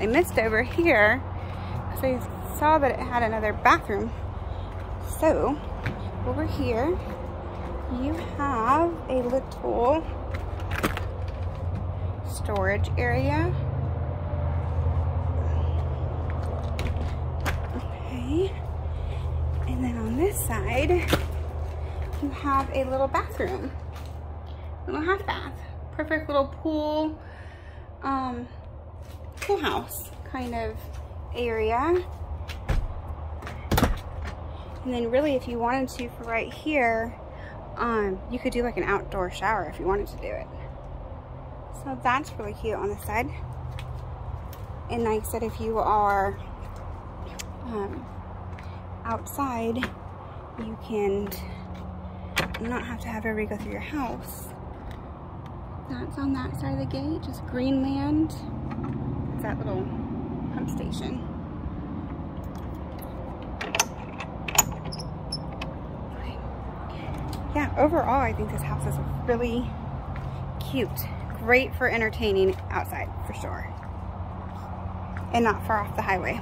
I missed over here because I saw that it had another bathroom. So, over here, you have a little storage area. Okay. And then on this side, you have a little bathroom. Little half bath. Perfect little pool, um, house kind of area. And then really if you wanted to for right here, um, you could do like an outdoor shower if you wanted to do it. So that's really cute on the side. And like I said, if you are um, outside, you can not have to have everybody go through your house. That's on that side of the gate, just Greenland. That little pump station. Yeah, overall, I think this house is really cute. Great for entertaining outside, for sure. And not far off the highway.